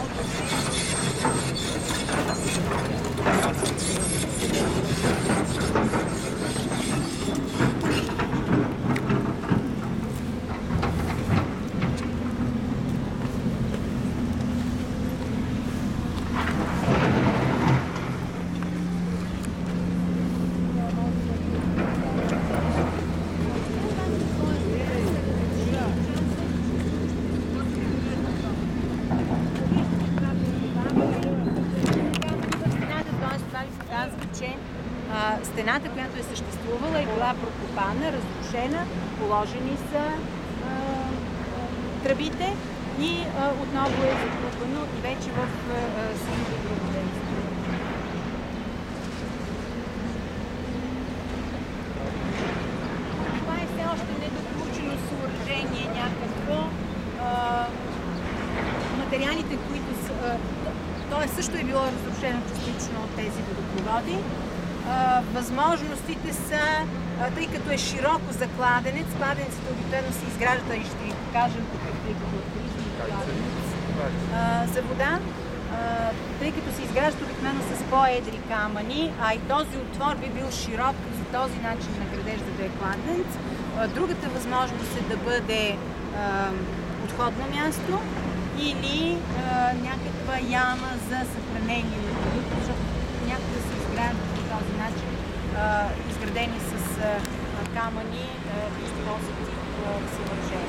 Oh, my God. Че а, стената, която е съществувала, е била прокопана, разрушена, положени са а, тръбите и а, отново е затрупано и вече в друго действие. Това е все още недоключено съоръжение някакво. А, материалите, които са... То е също е било разрушено частично А, Възможностите са, тъй като е широко за кладенец, кладенците обикновено се изграждат, и ще ви покажем тук, тъй като открихме кладенец. за вода, тъй като се изграждат обикновено с по-едри камъни, а и този отвор би бил широк за този начин на градеж, за да е кладенец. Другата възможност е да бъде отходно място или някаква яма за съхранение на продукти, защото някога се изграждат по този начин, а, изградени с камъни и този тип съоръжения.